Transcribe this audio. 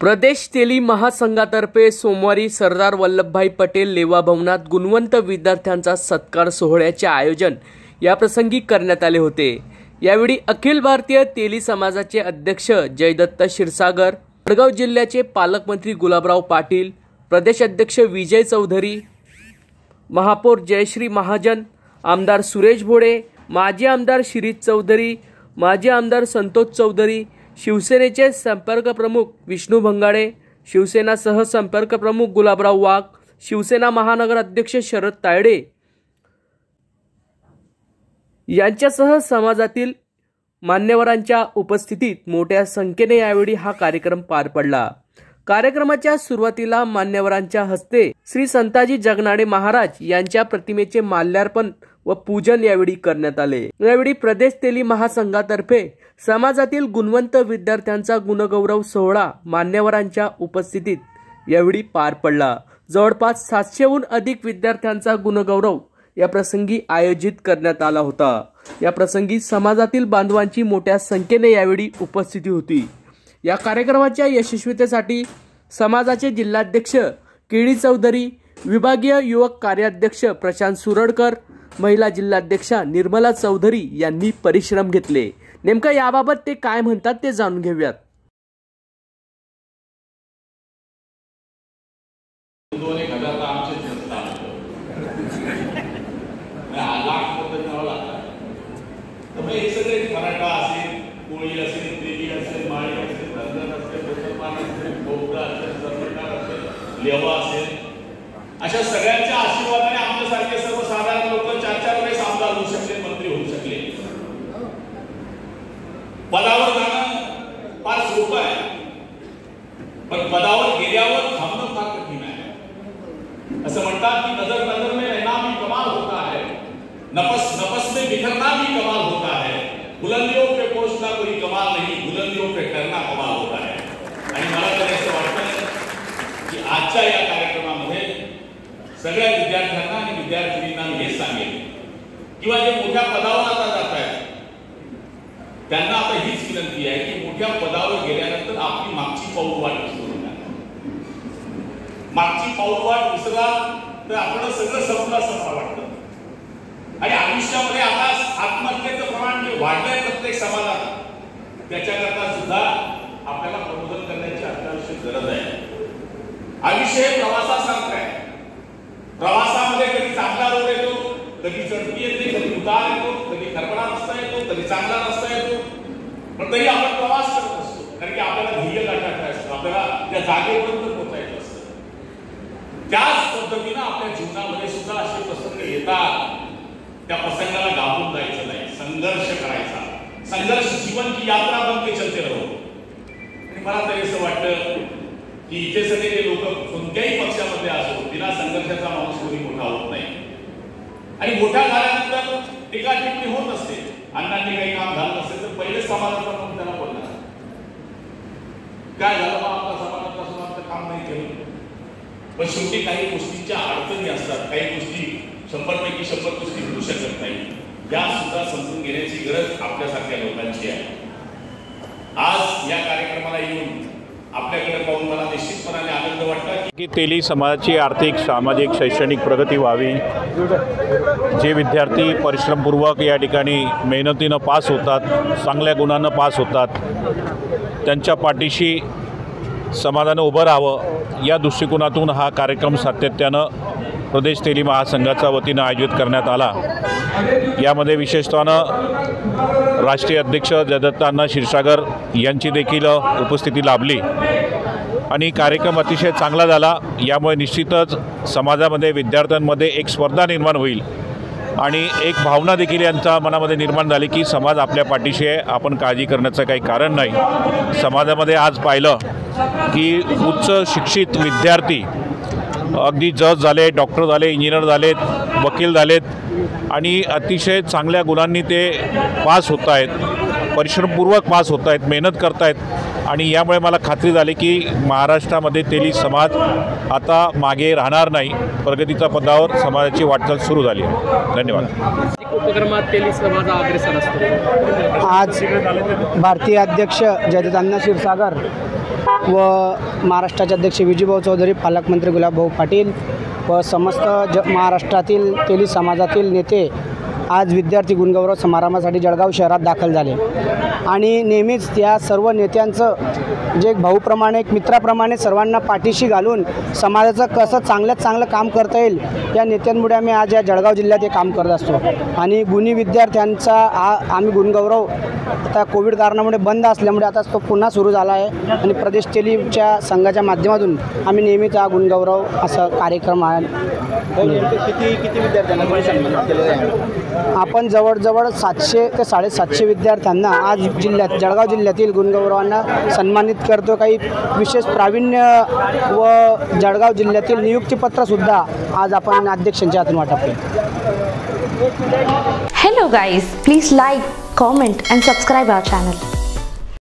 प्रदेश तेली महासंघातर्फे सोमवारी सरदार वल्लभभाई पटेल लेवा भवनात गुणवंत विद्यार्थ्यांचा सत्कार सोहळ्याचे आयोजन याप्रसंगी करण्यात आले होते. यावेळी अखिल भारतीय तेली समाजाचे अध्यक्ष जयदत्त क्षीरसागर वडगाव जिल्ह्याचे पालकमंत्री गुलाबराव पाटील प्रदेश अध्यक्ष विजय चौधरी महापौर जयश्री महाजन आमदार सुरेश भोडे माजी आमदार शिरीष चौधरी माजी आमदार संतोष चौधरी शिवसेनेचे संपर्क प्रमुख विष्णू भंगाडे शिवसेना सहसंपर्क प्रमुख गुलाबराव वाघ शिवसेना महानगर अध्यक्ष शरद तायडे यांच्यासह समाजातील मान्यवरांच्या उपस्थितीत मोठ्या संख्येने यावेळी हा कार्यक्रम पार पडला. कार्यक्रमाच्या सुरुवातीला मान्यवरांच्या हस्ते श्री संताजी जगनाडे महाराज यांच्या प्रतिमेचे माल्यार्पण व पूजन यावेळी करण्यात आले. यावेळी प्रदेश तेली महासंघातर्फे समाजातील गुणवंत विद्यार्थ्यांचा गुणगौरव सोहळा मान्यवरांच्या उपस्थितीत यावेळी पार पडला. जवळपास सातशेहून अधिक विद्यार्थ्यांचा गुणगौरव या प्रसंगी आयोजित करण्यात आला होता. या प्रसंगी समाजातील बांधवांची मोठ्या संख्येने यावेळी उपस्थिती होती. या कार्यक्रमाच्या यशस्वीतेसाठी समाजाचे जिल्हाध्यक्ष केळी चौधरी विभागीय युवक कार्याध्यक्ष प्रशांत सुरडकर महिला जिल्हाध्यक्षा निर्मला चौधरी यांनी परिश्रम घेतले. नेमकं याबाबत ते काय म्हणतात ते जाणून घेऊयात. असेल बौद्ध असेल सर्वकार असेल लेवा सर्वसाधारण लोक चार चार वेळेस आमदार होऊ शकले, मंत्री होऊ शकले. पदावर फार सोपं आहे. पण पदावर गेल्यावर फार कठीण आहे. नज़र नज़र में रहना भी कमाल होता है. नफस नफस में बिखरना भी कमाल होता है. बुलंदियों पे पहुँचना कोई कमाल नहीं, बुलंदियों पे आजच्या या कार्यक्रमामध्ये सगळ्या विद्यार्थ्यांना आणि विद्यार्थिनींना मी हे सांगेन. किंवा जे मोठ्या पदावर आता जात आहेत त्यांना आता हीच विनंती आहे की मोठ्या पदावर गेल्यानंतर आपली मागची पाऊल वाट विसरू नका मागची पाऊल वाट विसरला तर आपलं सगळं संपलं असं मला वाटतं. आणि आयुष्यामध्ये आता आत्महत्येचं प्रमाण जे वाढलंय प्रत्येक समाजात त्याच्याकरता सुद्धा आपल्याला प्रबोधन करण्याची अत्यावश्यक गरज आहे. आयुष्य प्रवासासारखं आहे प्रवासामध्ये कधी चांगला रोड येतो कधी चढती येते कधी उतार येतो कधी खरबडा रस्ता येतो कधी चांगला रस्ता येतो. पण तरी आपण प्रवास करत असतो कारण की आपल्याला ध्येय गाठायचं असतं आपल्याला त्या जागेपर्यंत पोहोचायचं असतं. त्याच पद्धतीनं आपल्या जीवनामध्ये सुद्धा असे प्रसंग येतात. त्या प्रसंगाला घाबरून जायचं नाही संघर्ष करायचा. संघर्ष जीवन की यात्रा बनते चलते राहू आणि मला तरी असं वाटतं की इथे सगळे जे लोक कोणत्याही पक्षामध्ये असो बिना संघर्षाचा माणूस कोणी मोठा होत नाही. आणि मोठा झाल्यानंतर टीका टिप्पणी होत असते. अण्णांनी काही काम झालं नसेल तर पहिले समाजाचा म्हणून त्याला बोलणार. काय झालं बा आपला समाजात असून आमचं काम नाही केलं. पण शेवटी काही गोष्टींच्या अडचणी असतात. काही गोष्टी शंभर पैकी शंभर गोष्टी घडू शकत नाही. या सुद्धा समजून घेण्याची गरज आपल्यासारख्या लोकांची आहे. आज या कार्यक्रमाला येऊन आपल्याकडे पाहून मला निश्चितपणाने आनंद वाटला की की तेली समाजाची आर्थिक सामाजिक शैक्षणिक प्रगती व्हावी. जे विद्यार्थी परिश्रमपूर्वक या ठिकाणी मेहनतीनं पास होतात चांगल्या गुणानं पास होतात त्यांच्या पाठीशी समाजानं उभं राहावं या दृष्टिकोनातून हा कार्यक्रम सातत्यानं प्रदेश तेली महासंघाच्या वतीनं आयोजित करण्यात आला. यामध्ये विशेषतानं राष्ट्रीय अध्यक्ष जयदत्तांना क्षीरसागर यांची देखील उपस्थिती लाभली. आणि कार्यक्रम अतिशय चांगला झाला. यामुळे निश्चितच समाजामध्ये विद्यार्थ्यांमध्ये एक स्पर्धा निर्माण होईल. आणि एक भावना देखील यांच्या मनामध्ये निर्माण झाली की समाज आपल्या पाठीशी आहे. आपण काळजी करण्याचं काही कारण नाही. समाजामध्ये आज पाहिलं की उच्च शिक्षित विद्यार्थी अगदी जज झाले डॉक्टर झाले इंजिनियर झालेत वकील झालेत आणि अतिशय चांगल्या गुणांनी ते पास होत आहेत परिश्रमपूर्वक पास होत आहेत मेहनत करत आहेत आणि यामुळे मला खात्री झाली की महाराष्ट्रामध्ये तेली समाज आता मागे राहणार नाही. प्रगतीच्या पदावर समाजाची वाटचाल सुरू झाली आहे. धन्यवाद. आज भारतीय अध्यक्ष जयदत्तांना क्षीरसागर व महाराष्ट्राचे अध्यक्ष विजयभाऊ चौधरी पालकमंत्री गुलाबभाऊ पाटील व समस्त ज महाराष्ट्रातील तेली समाजातील नेते आज विद्यार्थी गुणगौरव समारंभासाठी जळगाव शहरात दाखल झाले. आणि नेहमीच त्या सर्व नेत्यांचं जे एक भाऊप्रमाणे एक मित्राप्रमाणे सर्वांना पाठीशी घालून समाजाचं कसं चांगल्यात चांगलं काम करता येईल या नेत्यांमुळे आम्ही आज या जळगाव जिल्ह्यात हे काम करत असतो. आणि गुणी विद्यार्थ्यांचा आ आम्ही गुणगौरव आता कोविड कारणामुळे बंद असल्यामुळे आता तो पुन्हा सुरू झाला आहे. आणि प्रदेश टेलीच्या संघाच्या माध्यमातून आम्ही नेहमीच हा गुणगौरव असा कार्यक्रम आहे? आपण जवळजवळ सातशे ते साडेसातशे विद्यार्थ्यांना आज जिल्ह्यात जळगाव जिल्ह्यातील गुणगौरवांना सन्मानित करतो. काही विशेष प्रावीण्य व जळगाव जिल्ह्यातील नियुक्तीपत्रसुद्धा आज आपण अध्यक्षांच्या हातून वाटप केलं. Hello guys please like comment and subscribe our channel